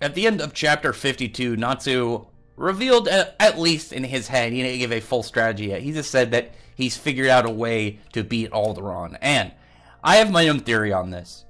at the end of chapter 52, Natsu revealed, at, least in his head, he didn't give a full strategy yet. He just said that he's figured out a way to beat Aldoron. And I have my own theory on this.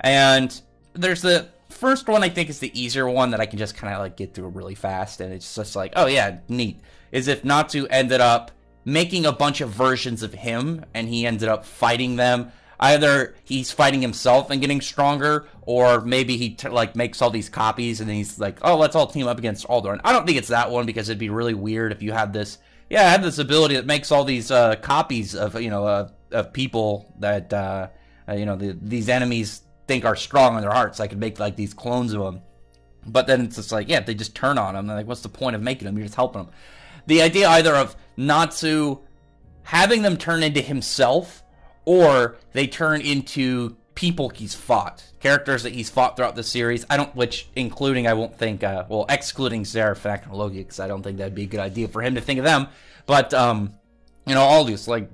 And there's the first one I think is the easier one that I can just kind of like get through really fast. And it's just like, oh yeah, neat. Is if Natsu ended up making a bunch of versions of him and he ended up fighting them either he's fighting himself and getting stronger, or maybe he t- like makes all these copies and he's like, oh, let's all team up against Aldoron. I don't think it's that one because it'd be really weird if you had this. Yeah, I have this ability that makes all these uh, copies of you know uh, of people that uh, uh, you know the, these enemies think are strong in their hearts. I could make like these clones of them, but then it's just like yeah, they just turn on them. They're like, what's the point of making them? You're just helping them. The idea either of Natsu having them turn into himself or they turn into people he's fought, characters that he's fought throughout the series. I don't, which including I won't think, uh, well, excluding Zarafak and Logia, because I don't think that'd be a good idea for him to think of them. But um, you know, all these like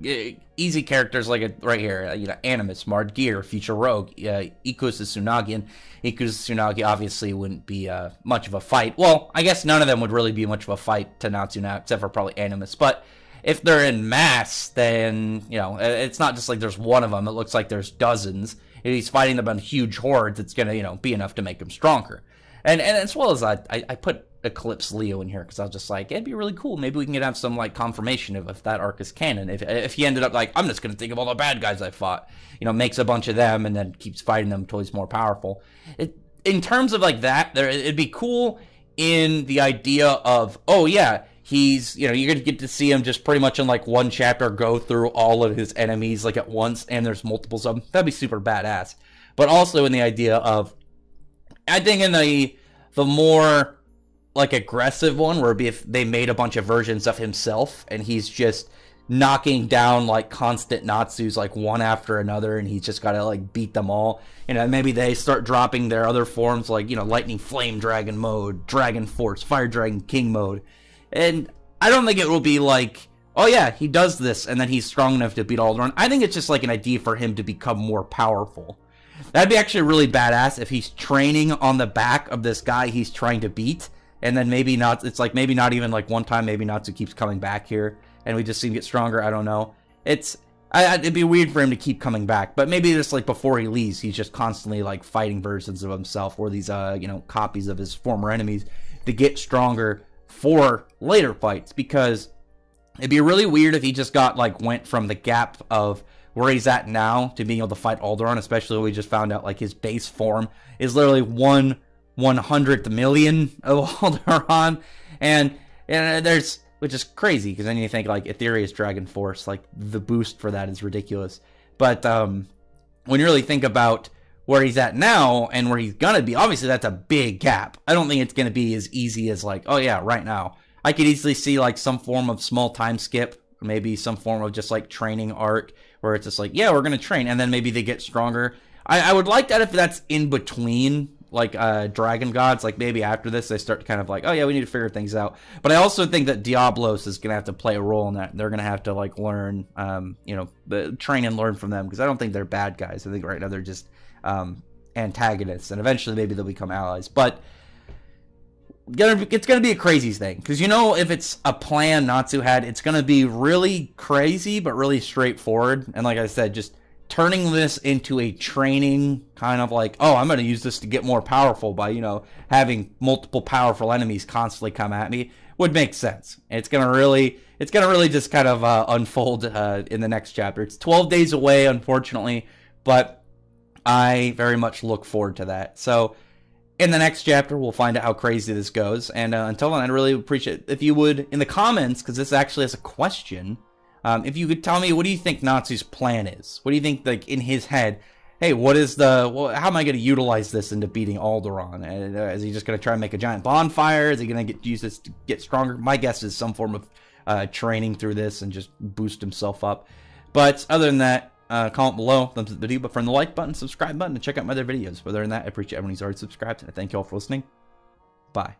easy characters like a, right here, uh, you know, Animus, Mard Geer, Future Rogue, uh, Ikus Tsunagi, and Ikus Tsunagi obviously wouldn't be uh, much of a fight. Well, I guess none of them would really be much of a fight to Natsu now, except for probably Animus, but if they're in mass, then you know it's not just like there's one of them. It looks like there's dozens. If he's fighting them in huge hordes, it's gonna you know be enough to make him stronger. And and as well as I I, I put Eclipse Leo in here because I was just like it'd be really cool. Maybe we can have some like confirmation of if that arc is canon. If if he ended up like I'm just gonna think of all the bad guys I fought, you know, makes a bunch of them and then keeps fighting them until he's more powerful. It, in terms of like that, there it'd be cool in the idea of oh yeah he's you know you're gonna get to see him just pretty much in like one chapter go through all of his enemies like at once and there's multiples of them that'd be super badass. But also in the idea of i think in the the more like aggressive one where if they made a bunch of versions of himself and he's just knocking down like constant natsus like one after another and he's just got to like beat them all. You know maybe they start dropping their other forms like you know lightning flame dragon mode dragon force fire dragon king mode and I don't think it will be like, oh yeah, he does this and then he's strong enough to beat Aldoron. I think it's just like an idea for him to become more powerful. That'd be actually really badass if he's training on the back of this guy he's trying to beat, and then maybe not. It's like maybe not even like one time. Maybe Natsu keeps coming back here, and we just see him get stronger. I don't know. It's I, it'd be weird for him to keep coming back, but maybe just like before he leaves, he's just constantly like fighting versions of himself or these uh you know copies of his former enemies to get stronger for later fights because it'd be really weird if he just got like went from the gap of where he's at now to being able to fight Aldoron, especially we just found out like his base form is literally one one hundredth million of Aldoron, and and there's which is crazy because then you think like Etherious Dragon Force, like the boost for that is ridiculous. But um, when you really think about where he's at now and where he's gonna be, obviously that's a big gap. I don't think it's gonna be as easy as like, oh yeah, right now. I could easily see like some form of small time skip, maybe some form of just like training arc where it's just like, yeah, we're gonna train, and then maybe they get stronger. I, I would like that if that's in between like uh dragon gods like maybe after this they start to kind of like oh yeah we need to figure things out but i also think that Diabolos is gonna have to play a role in that they're gonna have to like learn um you know train and learn from them because i don't think they're bad guys i think right now they're just um, antagonists, and eventually maybe they'll become allies. But it's gonna be a crazy thing because you know if it's a plan Natsu had, it's gonna be really crazy but really straightforward. And like I said, just turning this into a training kind of like, oh, I'm gonna use this to get more powerful by you know having multiple powerful enemies constantly come at me would make sense. It's gonna really, it's gonna really just kind of uh, unfold uh, in the next chapter. It's 12 days away, unfortunately, but I very much look forward to that. So, in the next chapter, we'll find out how crazy this goes. And uh, until then, I'd really appreciate if you would, in the comments, because this actually has a question, um, if you could tell me what do you think Natsu's plan is? What do you think, like, in his head? Hey, what is the? Well, how am I going to utilize this into beating Aldoron? Uh, is he just going to try and make a giant bonfire? Is he going to get use this to get stronger? My guess is some form of uh, training through this and just boost himself up. But other than that, uh, comment below, thumbs up the video, but from the like button, subscribe button, and check out my other videos. Other than that, I appreciate everyone who's already subscribed, and I thank you all for listening. Bye.